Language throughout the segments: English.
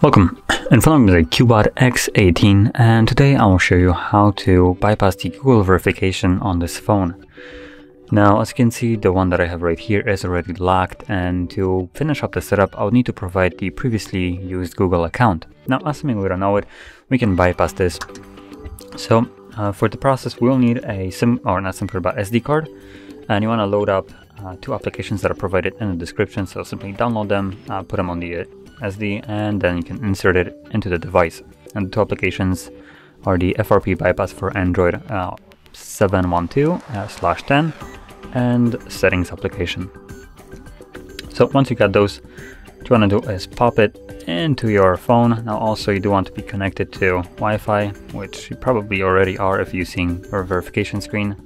Welcome, in front of me is a Cubot X18 and today I will show you how to bypass the Google verification on this phone. Now as you can see the one that I have right here is already locked and to finish up the setup I'll need to provide the previously used Google account. Now assuming we don't know it, we can bypass this. So uh, for the process we'll need a SIM or not SIM card but SD card and you want to load up uh, two applications that are provided in the description so simply download them, uh, put them on the SD and then you can insert it into the device. And the two applications are the FRP bypass for Android uh, 712 uh, slash 10 and settings application. So once you got those, what you want to do is pop it into your phone. Now also you do want to be connected to Wi-Fi, which you probably already are if using your verification screen.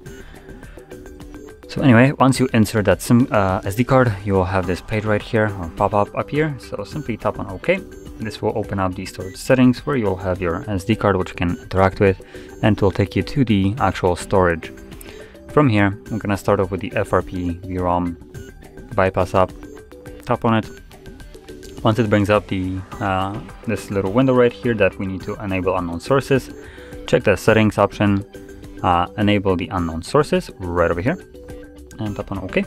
So anyway, once you insert that SIM uh, SD card, you will have this page right here or pop up up here. So simply tap on OK. This will open up the storage settings where you'll have your SD card which you can interact with and it will take you to the actual storage. From here, I'm gonna start off with the FRP VROM bypass app. Tap on it. Once it brings up the uh, this little window right here that we need to enable unknown sources, check the settings option, uh, enable the unknown sources right over here and tap on OK.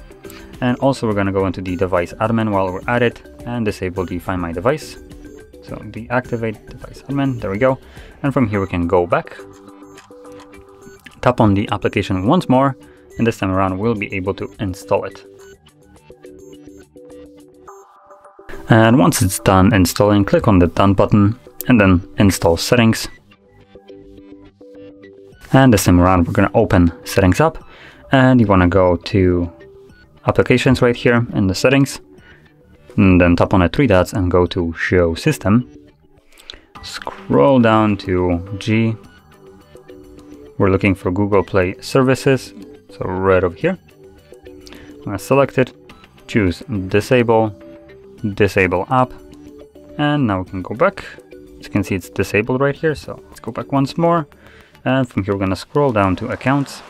And also we're going to go into the device admin while we're at it and disable the find my device. So deactivate device admin, there we go. And from here we can go back, tap on the application once more, and this time around we'll be able to install it. And once it's done installing, click on the done button and then install settings. And this time around we're going to open settings up. And you want to go to applications right here in the settings. And then tap on the three dots and go to show system. Scroll down to G. We're looking for Google Play services. So right over here. I'm gonna select it choose disable disable app and now we can go back as you can see it's disabled right here so let's go back once more and from here we're gonna scroll down to accounts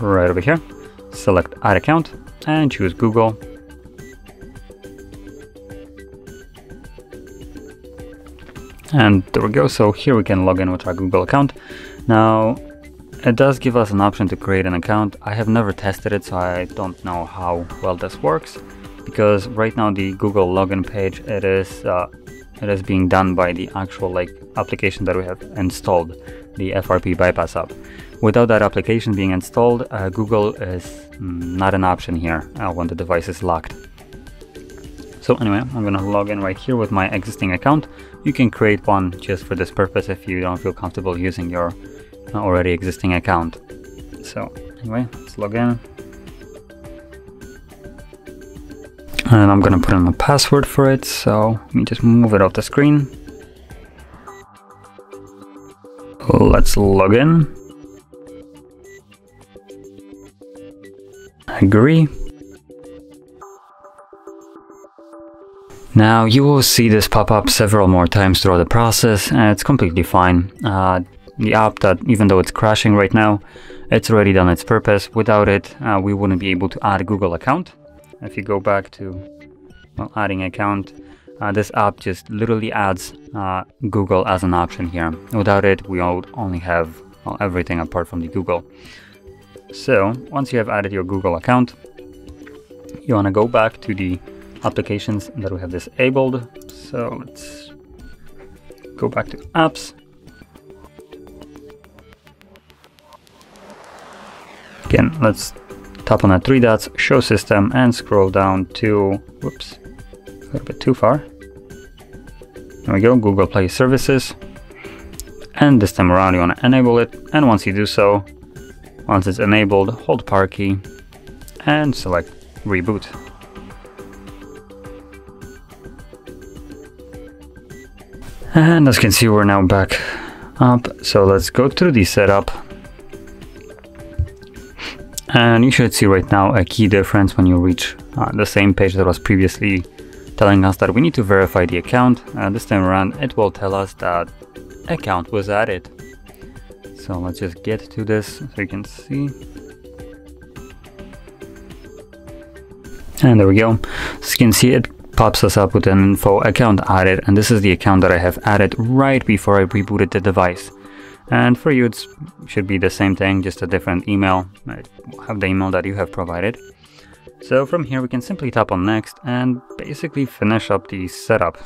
right over here, select add account and choose Google. And there we go, so here we can log in with our Google account. Now, it does give us an option to create an account. I have never tested it, so I don't know how well this works. Because right now the Google login page, it is uh, it is being done by the actual like application that we have installed, the FRP bypass app. Without that application being installed, uh, Google is mm, not an option here uh, when the device is locked. So anyway, I'm gonna log in right here with my existing account. You can create one just for this purpose if you don't feel comfortable using your uh, already existing account. So anyway, let's log in. And I'm gonna put in a password for it, so let me just move it off the screen. Let's log in. Agree. Now you will see this pop up several more times throughout the process and it's completely fine. Uh, the app that even though it's crashing right now, it's already done its purpose. Without it, uh, we wouldn't be able to add a Google account. If you go back to well, adding account, uh, this app just literally adds uh, Google as an option here. Without it, we only have well, everything apart from the Google. So once you have added your Google account, you want to go back to the applications that we have disabled. So let's go back to apps. Again, let's tap on the three dots, show system, and scroll down to, whoops, a little bit too far. There we go, Google Play Services. And this time around you want to enable it, and once you do so, once it's enabled, hold power key and select reboot. And as you can see, we're now back up. So let's go through the setup and you should see right now a key difference when you reach uh, the same page that was previously telling us that we need to verify the account. And this time around it will tell us that account was added. So let's just get to this so you can see. And there we go. As you can see it pops us up with an info account added. And this is the account that I have added right before I rebooted the device. And for you, it should be the same thing, just a different email. I have the email that you have provided. So from here, we can simply tap on next and basically finish up the setup.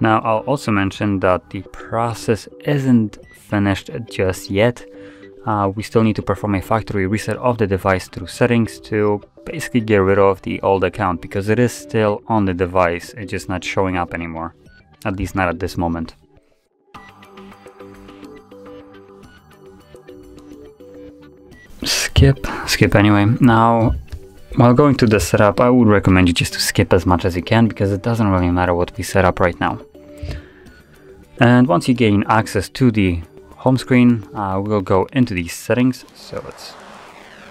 Now, I'll also mention that the process isn't finished just yet. Uh, we still need to perform a factory reset of the device through settings to basically get rid of the old account because it is still on the device, it's just not showing up anymore. At least not at this moment. Skip, skip anyway. Now, while going to the setup, I would recommend you just to skip as much as you can because it doesn't really matter what we set up right now. And once you gain access to the home screen, uh, we'll go into the settings. So let's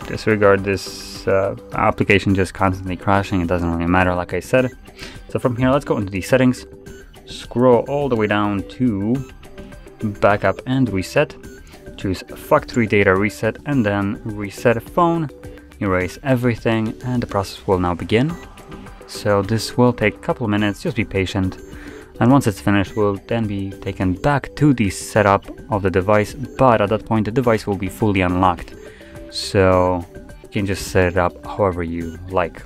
disregard this uh, application just constantly crashing. It doesn't really matter, like I said. So from here, let's go into the settings, scroll all the way down to backup and reset. Choose factory data reset and then reset phone erase everything and the process will now begin. So this will take a couple of minutes, just be patient. And once it's finished, we'll then be taken back to the setup of the device, but at that point the device will be fully unlocked. So you can just set it up however you like.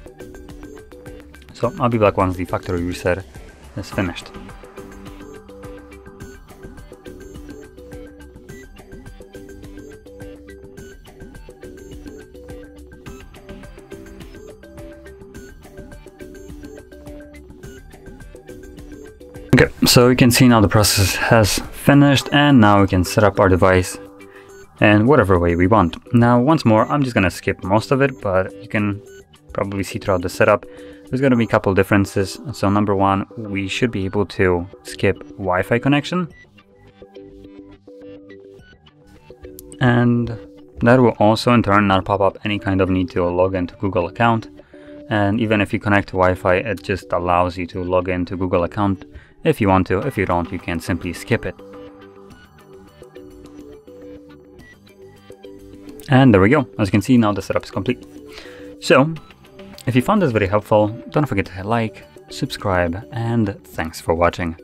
So I'll be back once the factory reset is finished. Okay, so we can see now the process has finished and now we can set up our device in whatever way we want. Now once more, I'm just gonna skip most of it, but you can probably see throughout the setup, there's gonna be a couple differences. So number one, we should be able to skip Wi-Fi connection. And that will also in turn not pop up any kind of need to log into Google account. And even if you connect to Wi-Fi, it just allows you to log into Google account if you want to, if you don't, you can simply skip it. And there we go. As you can see, now the setup is complete. So, if you found this video helpful, don't forget to hit like, subscribe, and thanks for watching.